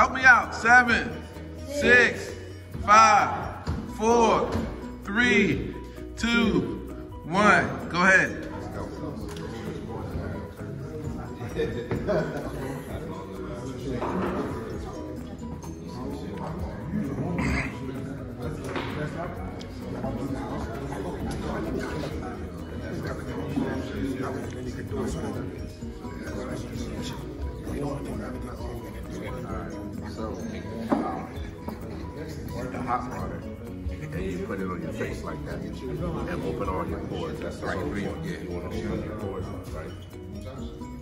help me out, 7, 6, 5, 4, 3, 2, 1. Go ahead. So, the hot water, and you put it on your face like that, and open all your pores. That's the whole breathing. Yeah, you want to seal your pores, right?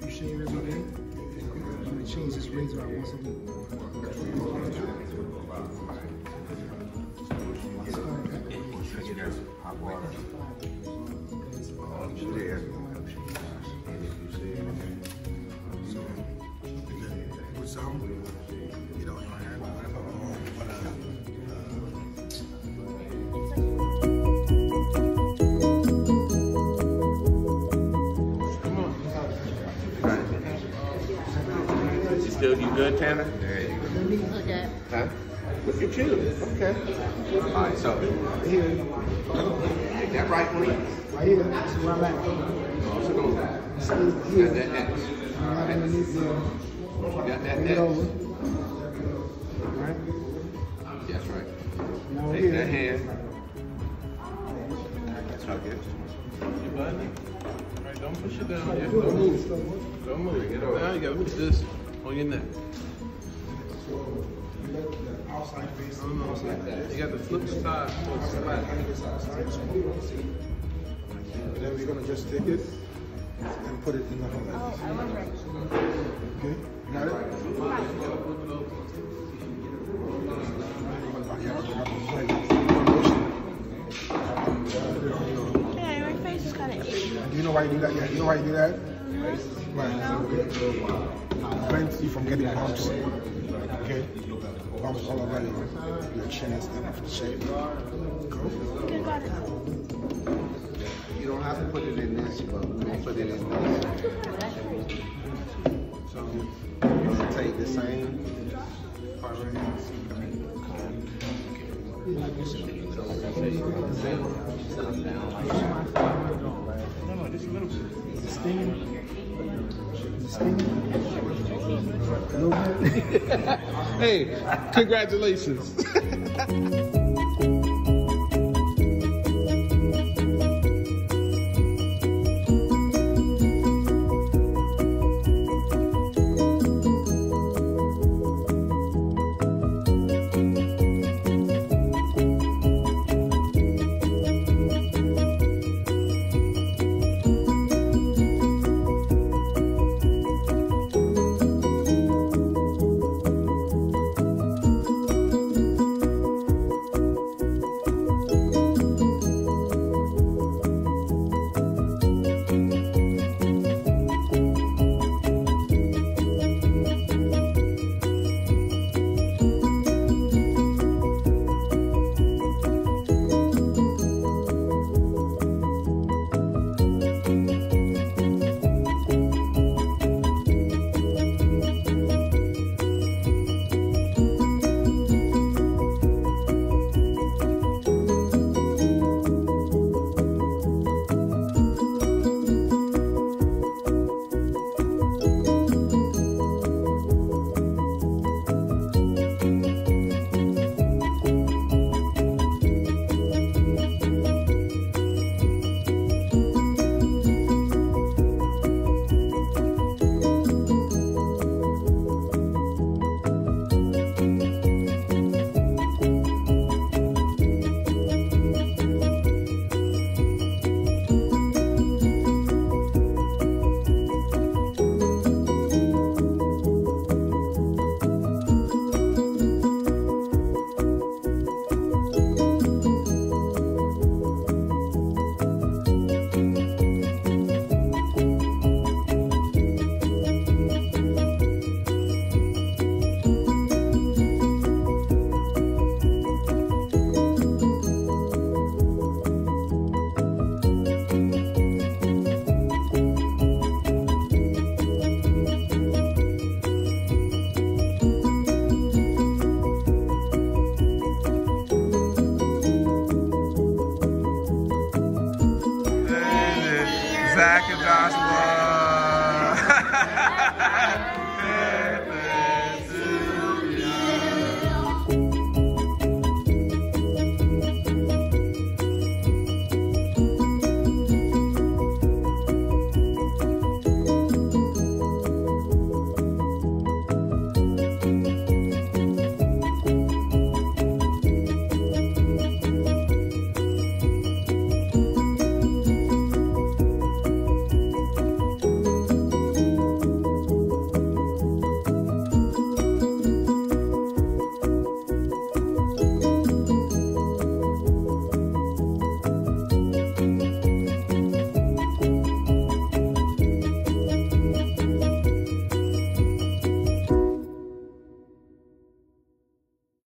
You shave every day? I'm gonna change this razor out once a week. Hot water. Good, Tanner? There you go. Okay. Huh? Look at you. Okay. All right, so here, take that right one. right here, this is where I'm at. Also goes back. Stay Got that X. right underneath there. You got that Bring it X. over. Right? That's right. Now Take that here, hand. Tuck it. You button it? All right, don't push it down. Don't move. Don't move. Get over. Now you gotta put this on your neck. the outside face. No, no. You got to flip side so it's flat. And then we're gonna just take it and put it in the hole. Oh, I remember. Okay? Got it? Yeah, my face is kind of itchy. Do you know why you do that? Yeah, you know why you do that? Right. Prevent you from getting bumps. Okay? Bumps all over your, your chest and shape. Go. Okay, got it. You don't have to put it in this, but we'll put it in this. So you're gonna take the same part right here. No, no, just a little bit. Is Hey, congratulations.